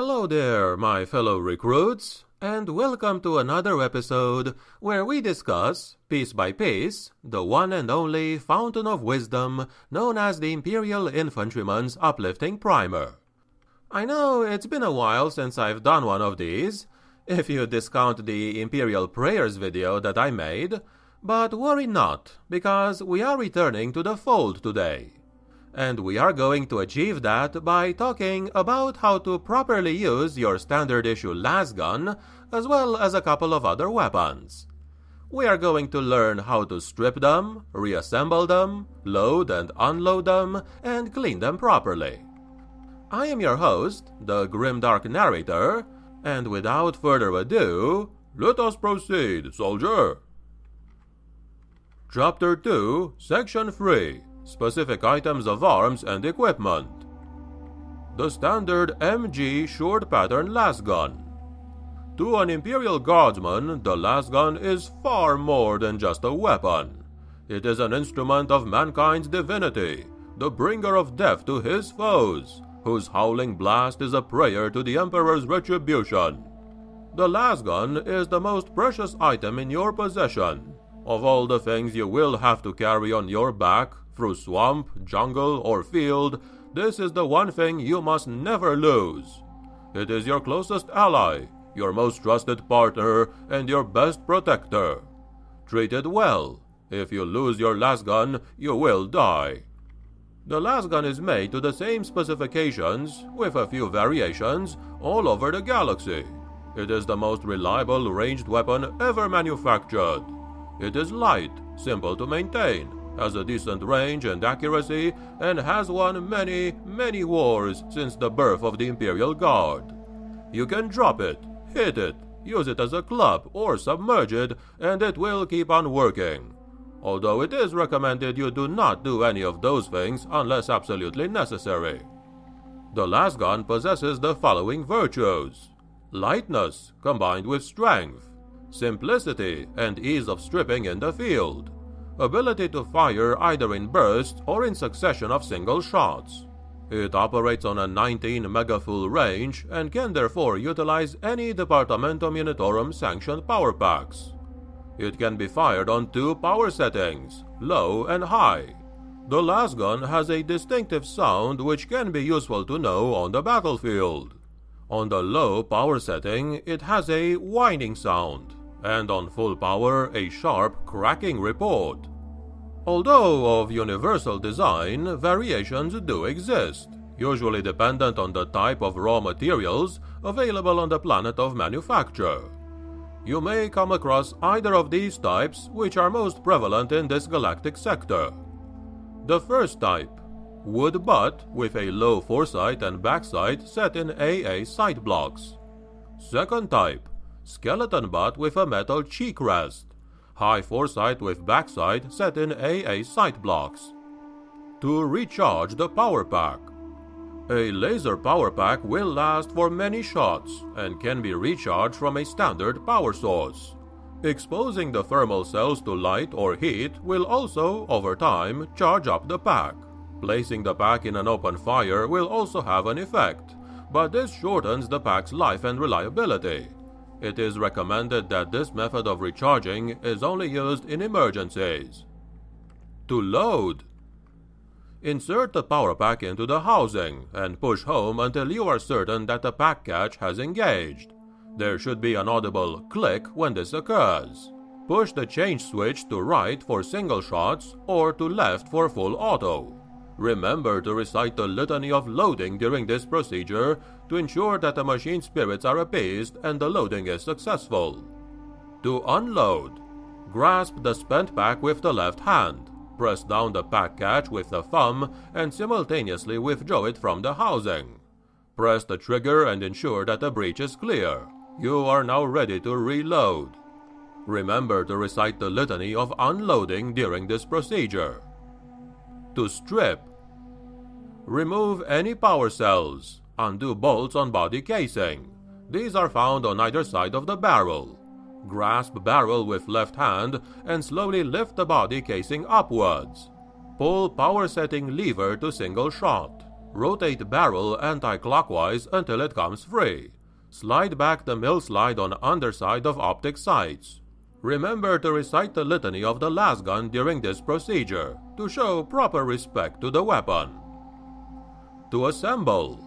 Hello there, my fellow recruits, and welcome to another episode where we discuss, piece by piece, the one and only fountain of wisdom known as the Imperial Infantryman's Uplifting Primer. I know it's been a while since I've done one of these, if you discount the Imperial Prayers video that I made, but worry not, because we are returning to the fold today and we are going to achieve that by talking about how to properly use your standard issue lasgun, as well as a couple of other weapons. We are going to learn how to strip them, reassemble them, load and unload them, and clean them properly. I am your host, the Grimdark Narrator, and without further ado, let us proceed, soldier! Chapter 2, Section 3 specific items of arms and equipment. The standard MG short pattern lasgun. To an Imperial Guardsman, the lasgun is far more than just a weapon. It is an instrument of mankind's divinity, the bringer of death to his foes, whose howling blast is a prayer to the Emperor's retribution. The lasgun is the most precious item in your possession. Of all the things you will have to carry on your back, through swamp, jungle, or field, this is the one thing you must never lose. It is your closest ally, your most trusted partner, and your best protector. Treat it well. If you lose your lasgun, you will die. The lasgun is made to the same specifications, with a few variations, all over the galaxy. It is the most reliable ranged weapon ever manufactured. It is light, simple to maintain, has a decent range and accuracy, and has won many, many wars since the birth of the Imperial Guard. You can drop it, hit it, use it as a club, or submerge it, and it will keep on working. Although it is recommended you do not do any of those things unless absolutely necessary. The lasgun possesses the following virtues lightness combined with strength, simplicity and ease of stripping in the field, ability to fire either in bursts or in succession of single shots. It operates on a 19 megathule range and can therefore utilize any Departmento Munitorum sanctioned power packs. It can be fired on two power settings, low and high. The lasgun has a distinctive sound which can be useful to know on the battlefield. On the low power setting, it has a whining sound, and on full power, a sharp cracking report. Although of universal design, variations do exist, usually dependent on the type of raw materials available on the planet of manufacture. You may come across either of these types, which are most prevalent in this galactic sector. The first type, wood butt with a low foresight and backsight set in AA sight blocks. Second type, skeleton butt with a metal cheek rest high foresight with backsight set in AA sight blocks. To recharge the power pack. A laser power pack will last for many shots and can be recharged from a standard power source. Exposing the thermal cells to light or heat will also, over time, charge up the pack. Placing the pack in an open fire will also have an effect, but this shortens the pack's life and reliability. It is recommended that this method of recharging is only used in emergencies. To load, insert the power pack into the housing and push home until you are certain that the pack catch has engaged. There should be an audible click when this occurs. Push the change switch to right for single shots or to left for full auto. Remember to recite the litany of loading during this procedure to ensure that the machine spirits are appeased and the loading is successful. To unload, grasp the spent pack with the left hand, press down the pack catch with the thumb, and simultaneously withdraw it from the housing. Press the trigger and ensure that the breech is clear. You are now ready to reload. Remember to recite the litany of unloading during this procedure. To strip, Remove any power cells. Undo bolts on body casing. These are found on either side of the barrel. Grasp barrel with left hand and slowly lift the body casing upwards. Pull power setting lever to single shot. Rotate barrel anti-clockwise until it comes free. Slide back the mill slide on underside of optic sights. Remember to recite the litany of the lasgun during this procedure to show proper respect to the weapon. To assemble,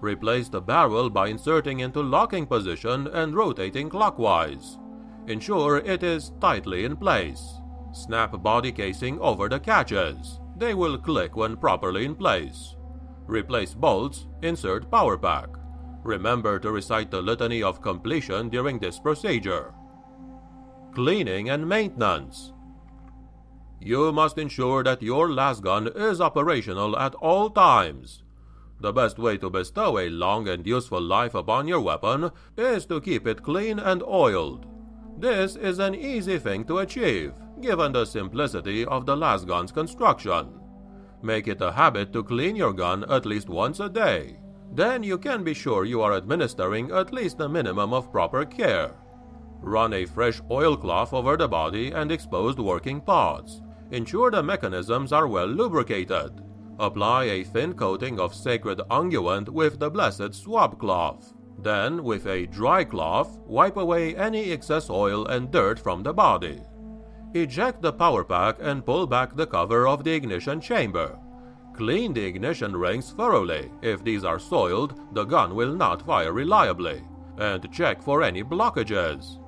replace the barrel by inserting into locking position and rotating clockwise. Ensure it is tightly in place. Snap body casing over the catches. They will click when properly in place. Replace bolts, insert power pack. Remember to recite the litany of completion during this procedure. Cleaning and maintenance. You must ensure that your lasgun is operational at all times. The best way to bestow a long and useful life upon your weapon is to keep it clean and oiled. This is an easy thing to achieve, given the simplicity of the lasgun's construction. Make it a habit to clean your gun at least once a day. Then you can be sure you are administering at least a minimum of proper care. Run a fresh oilcloth over the body and exposed working parts. Ensure the mechanisms are well lubricated. Apply a thin coating of sacred unguent with the blessed swab cloth. Then, with a dry cloth, wipe away any excess oil and dirt from the body. Eject the power pack and pull back the cover of the ignition chamber. Clean the ignition rings thoroughly. If these are soiled, the gun will not fire reliably. And check for any blockages.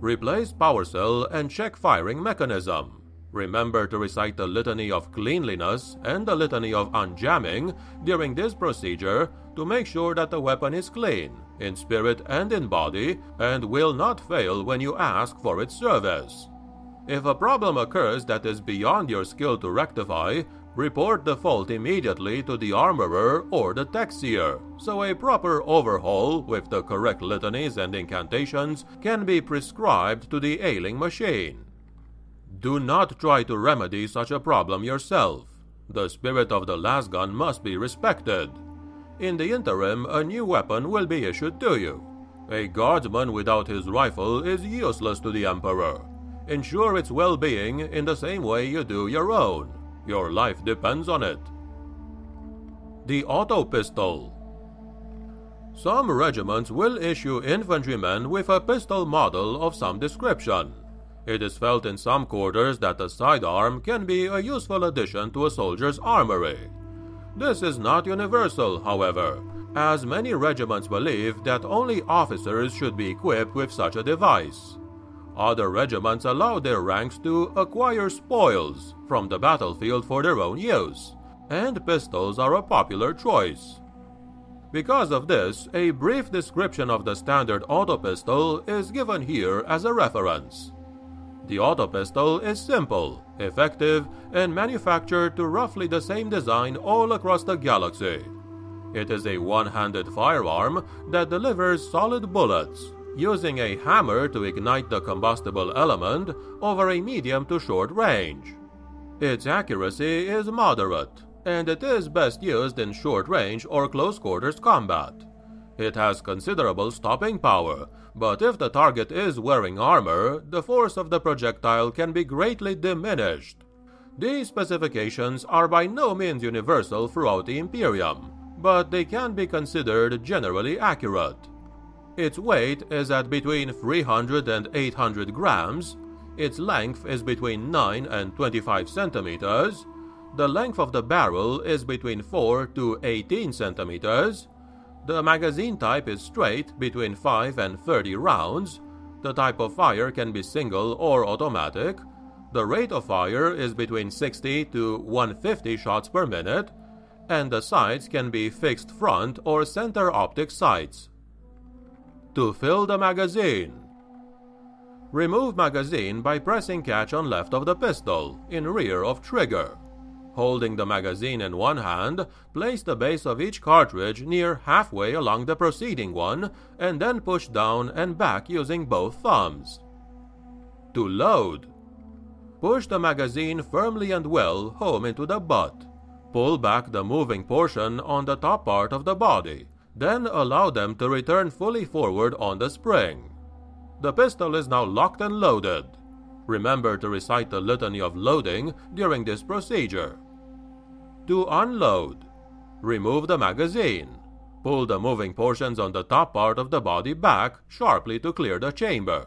Replace power cell and check firing mechanism. Remember to recite the litany of cleanliness and the litany of unjamming during this procedure to make sure that the weapon is clean, in spirit and in body, and will not fail when you ask for its service. If a problem occurs that is beyond your skill to rectify, report the fault immediately to the armorer or the texier, so a proper overhaul with the correct litanies and incantations can be prescribed to the ailing machine. Do not try to remedy such a problem yourself. The spirit of the lasgun must be respected. In the interim, a new weapon will be issued to you. A guardsman without his rifle is useless to the Emperor. Ensure its well being in the same way you do your own. Your life depends on it. The Auto Pistol Some regiments will issue infantrymen with a pistol model of some description. It is felt in some quarters that the sidearm can be a useful addition to a soldier's armory. This is not universal, however, as many regiments believe that only officers should be equipped with such a device. Other regiments allow their ranks to acquire spoils from the battlefield for their own use, and pistols are a popular choice. Because of this, a brief description of the standard auto pistol is given here as a reference. The auto pistol is simple, effective, and manufactured to roughly the same design all across the galaxy. It is a one-handed firearm that delivers solid bullets, using a hammer to ignite the combustible element over a medium to short range. Its accuracy is moderate, and it is best used in short range or close quarters combat. It has considerable stopping power, but if the target is wearing armor, the force of the projectile can be greatly diminished. These specifications are by no means universal throughout the Imperium, but they can be considered generally accurate. Its weight is at between 300 and 800 grams, its length is between 9 and 25 centimeters, the length of the barrel is between 4 to 18 centimeters, the magazine type is straight between 5 and 30 rounds. The type of fire can be single or automatic. The rate of fire is between 60 to 150 shots per minute, and the sights can be fixed front or center optic sights. To fill the magazine. Remove magazine by pressing catch on left of the pistol, in rear of trigger. Holding the magazine in one hand, place the base of each cartridge near halfway along the preceding one, and then push down and back using both thumbs. To load, push the magazine firmly and well home into the butt. Pull back the moving portion on the top part of the body, then allow them to return fully forward on the spring. The pistol is now locked and loaded. Remember to recite the litany of loading during this procedure. To unload, remove the magazine. Pull the moving portions on the top part of the body back sharply to clear the chamber.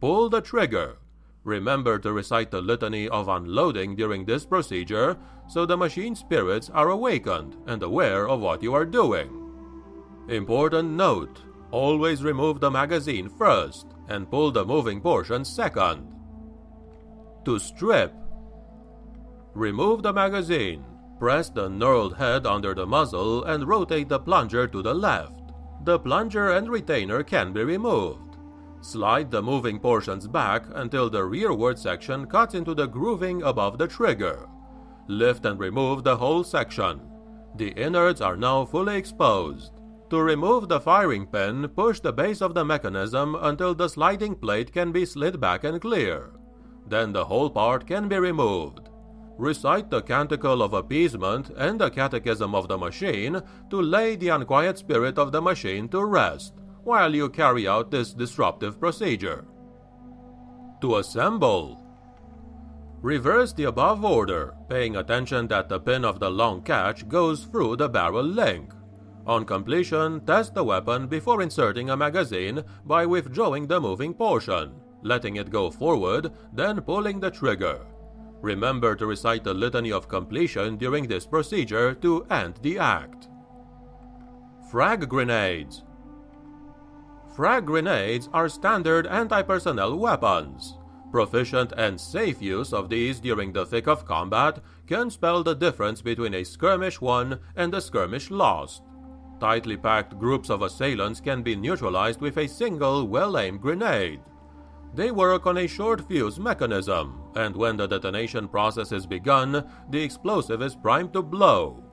Pull the trigger. Remember to recite the litany of unloading during this procedure so the machine spirits are awakened and aware of what you are doing. Important note always remove the magazine first and pull the moving portion second. To strip, remove the magazine. Press the knurled head under the muzzle and rotate the plunger to the left. The plunger and retainer can be removed. Slide the moving portions back until the rearward section cuts into the grooving above the trigger. Lift and remove the whole section. The innards are now fully exposed. To remove the firing pin, push the base of the mechanism until the sliding plate can be slid back and clear. Then the whole part can be removed recite the canticle of appeasement and the catechism of the machine to lay the unquiet spirit of the machine to rest while you carry out this disruptive procedure. To assemble, reverse the above order, paying attention that the pin of the long catch goes through the barrel link. On completion, test the weapon before inserting a magazine by withdrawing the moving portion, letting it go forward, then pulling the trigger. Remember to recite the Litany of Completion during this procedure to end the act. Frag Grenades Frag grenades are standard anti-personnel weapons. Proficient and safe use of these during the thick of combat can spell the difference between a skirmish won and a skirmish lost. Tightly packed groups of assailants can be neutralized with a single well-aimed grenade. They work on a short fuse mechanism, and when the detonation process is begun, the explosive is primed to blow.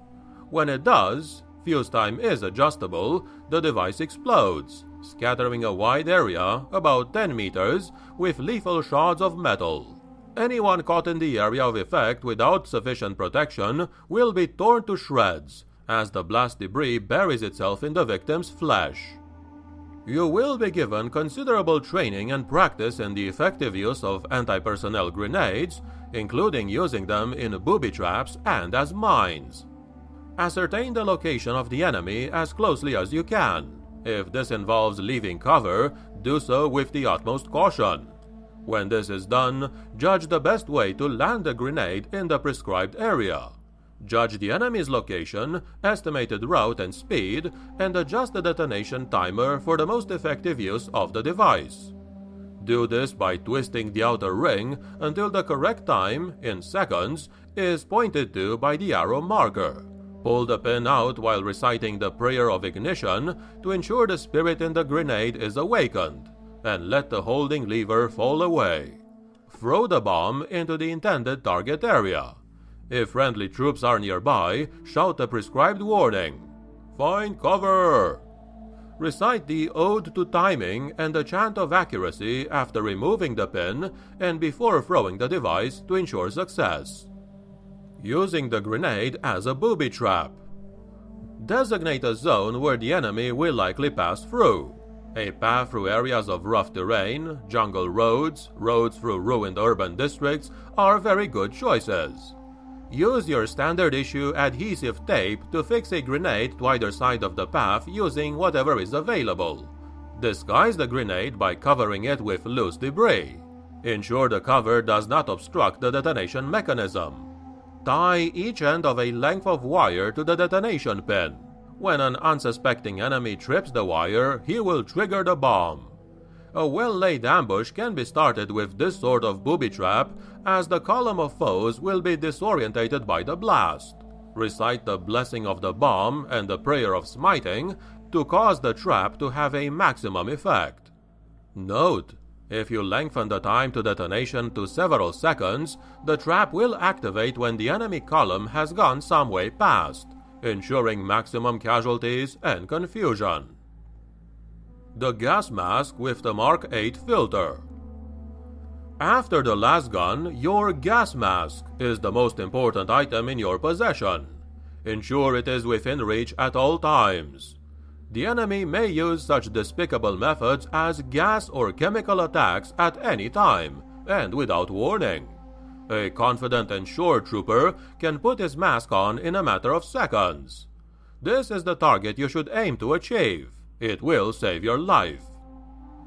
When it does, fuse time is adjustable, the device explodes, scattering a wide area, about 10 meters, with lethal shards of metal. Anyone caught in the area of effect without sufficient protection will be torn to shreds, as the blast debris buries itself in the victim's flesh. You will be given considerable training and practice in the effective use of anti personnel grenades, including using them in booby traps and as mines. Ascertain the location of the enemy as closely as you can. If this involves leaving cover, do so with the utmost caution. When this is done, judge the best way to land a grenade in the prescribed area. Judge the enemy's location, estimated route and speed, and adjust the detonation timer for the most effective use of the device. Do this by twisting the outer ring until the correct time, in seconds, is pointed to by the arrow marker. Pull the pin out while reciting the prayer of ignition to ensure the spirit in the grenade is awakened, and let the holding lever fall away. Throw the bomb into the intended target area. If friendly troops are nearby, shout the prescribed warning. Find cover! Recite the Ode to Timing and the chant of accuracy after removing the pin and before throwing the device to ensure success. Using the grenade as a booby trap. Designate a zone where the enemy will likely pass through. A path through areas of rough terrain, jungle roads, roads through ruined urban districts are very good choices. Use your standard issue adhesive tape to fix a grenade to either side of the path using whatever is available. Disguise the grenade by covering it with loose debris. Ensure the cover does not obstruct the detonation mechanism. Tie each end of a length of wire to the detonation pin. When an unsuspecting enemy trips the wire, he will trigger the bomb. A well laid ambush can be started with this sort of booby trap, as the column of foes will be disorientated by the blast. Recite the blessing of the bomb and the prayer of smiting to cause the trap to have a maximum effect. Note if you lengthen the time to detonation to several seconds, the trap will activate when the enemy column has gone some way past, ensuring maximum casualties and confusion the gas mask with the Mark 8 filter. After the lasgun, your gas mask is the most important item in your possession. Ensure it is within reach at all times. The enemy may use such despicable methods as gas or chemical attacks at any time, and without warning. A confident and sure trooper can put his mask on in a matter of seconds. This is the target you should aim to achieve. It will save your life.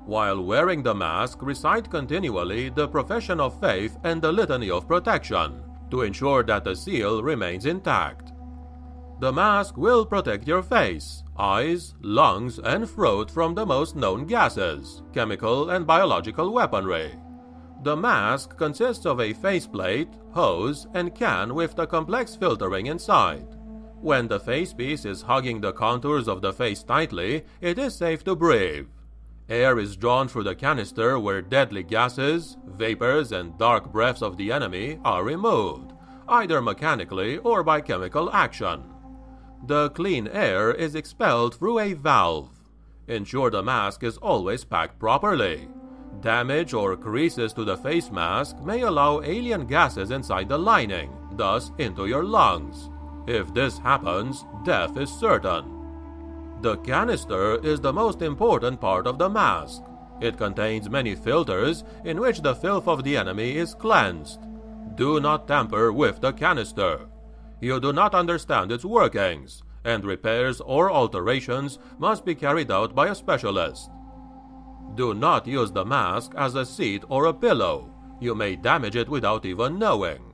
While wearing the mask, recite continually the profession of faith and the litany of protection to ensure that the seal remains intact. The mask will protect your face, eyes, lungs, and throat from the most known gases, chemical and biological weaponry. The mask consists of a faceplate, hose, and can with the complex filtering inside. When the facepiece is hugging the contours of the face tightly, it is safe to breathe. Air is drawn through the canister where deadly gases, vapors, and dark breaths of the enemy are removed, either mechanically or by chemical action. The clean air is expelled through a valve. Ensure the mask is always packed properly. Damage or creases to the face mask may allow alien gases inside the lining, thus into your lungs. If this happens, death is certain. The canister is the most important part of the mask. It contains many filters in which the filth of the enemy is cleansed. Do not tamper with the canister. You do not understand its workings, and repairs or alterations must be carried out by a specialist. Do not use the mask as a seat or a pillow. You may damage it without even knowing.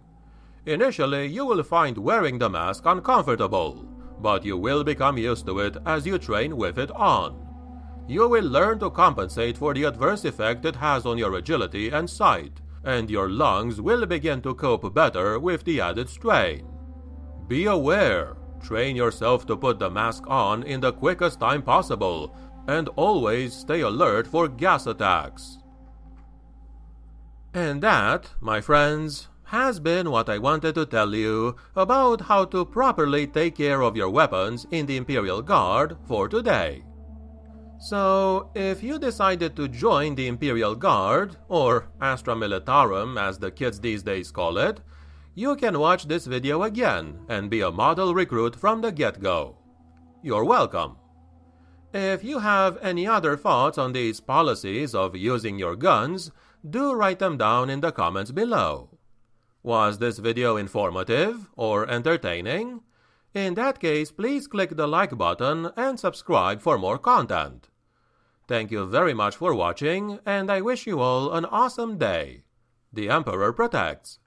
Initially, you will find wearing the mask uncomfortable, but you will become used to it as you train with it on. You will learn to compensate for the adverse effect it has on your agility and sight, and your lungs will begin to cope better with the added strain. Be aware, train yourself to put the mask on in the quickest time possible, and always stay alert for gas attacks. And that, my friends, has been what I wanted to tell you about how to properly take care of your weapons in the Imperial Guard for today. So, if you decided to join the Imperial Guard, or Astra Militarum as the kids these days call it, you can watch this video again and be a model recruit from the get-go. You're welcome. If you have any other thoughts on these policies of using your guns, do write them down in the comments below. Was this video informative or entertaining? In that case, please click the like button and subscribe for more content. Thank you very much for watching, and I wish you all an awesome day. The Emperor protects.